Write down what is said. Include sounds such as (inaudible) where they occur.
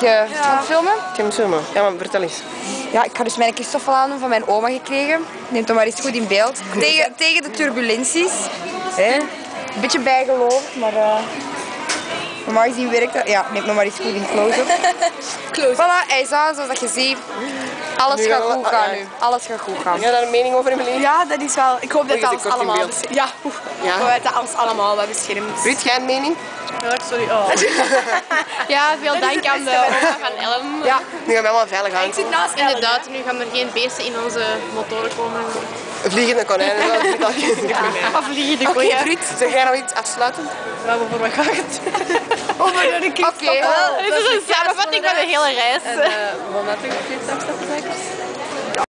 je aan het filmen? Ik heb filmen. Ja, maar vertel eens. Ja, ik ga dus mijn Christophe aan doen van mijn oma gekregen. Neemt hem maar eens goed in beeld. Tegen, tegen de turbulenties. Hè? Een beetje bijgeloofd, maar uh, normaal gezien werkt dat. Ja, neem hem maar eens goed in close-up. (laughs) Close. Voilà, hij is aan zoals dat je ziet. Alles Nu gaat we- goed gaan ja. nu. Alles gaat goed gaan. Heb jij daar een mening over, Emily? Ja, dat is wel. Ik hoop dat alles kort in allemaal. Ja. Ja. Ik hoop dat alles allemaal wel beschermd is. Ruud, jij een mening? sorry. Oh. (laughs) ja, veel dank aan de oma van Elm. Ja, Nu gaan we allemaal veilig aan. Ik zit naast Inderdaad, nu gaan er geen beesten in onze motoren komen. Vliegende konijnen. dat is niet al geen- Of vliegen de Oké, koeien. Ruud, zeg jij nog iets afsluitend? Ja, maar voor wat gaat het? Over de oké. Dit is een samenvatting van de hele reis. En uh, wat natuurlijk